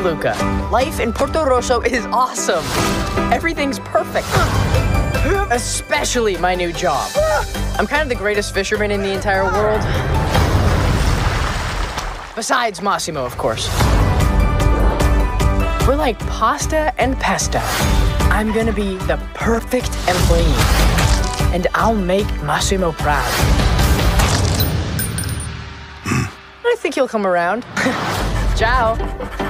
Luca. Life in Portorosso is awesome. Everything's perfect. Especially my new job. I'm kind of the greatest fisherman in the entire world. Besides Massimo, of course. We're like pasta and pesto. I'm gonna be the perfect employee. And I'll make Massimo proud. I think he'll come around. Ciao.